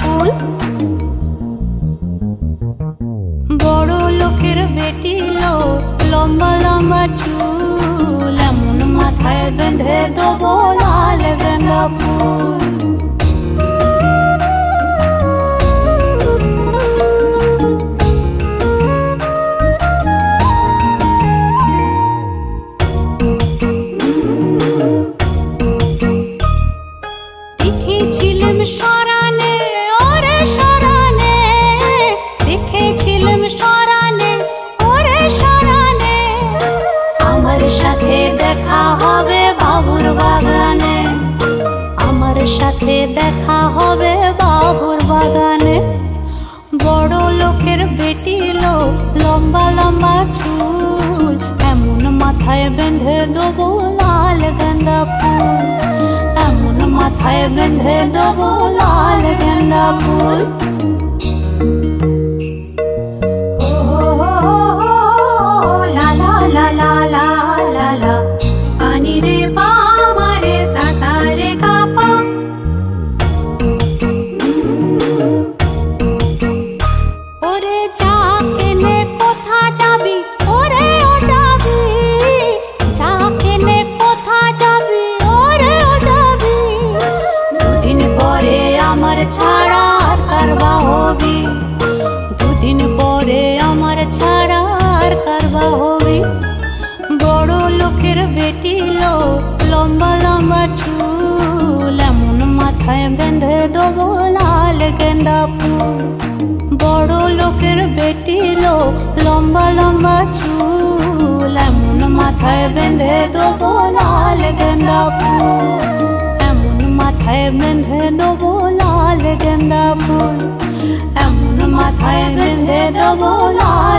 ফুল। বড় লোকের বেটি লো লম্বা লম্বা চুল। দেখা হবে বাবুর বাগানে। আমার সাথে দেখা হবে বাবুর বাগানে। বড় লোকের বেটি লো, লম্বা লম্বা চুল। এমন মাথায় বেঁধে দেবো লাল গেন্দা ফুল। এমন মাথায় বেঁধে দেবো লাল গেন্দা ফুল। ছাড়া আর কারবা হবি দুদিন পরে আমার আর হবি বড় লোকের বেটি লো, লম্বা লম্বা মাথায় লাল লোকের বেটি লম্বা লম্বা চুল, এমন মাথায় বেঁধে দেবো লাল গেন্দা ফুল। গেন্দা ফুল এমন মাথায় বেঁধে দেবো লাল গেন্দা ফুল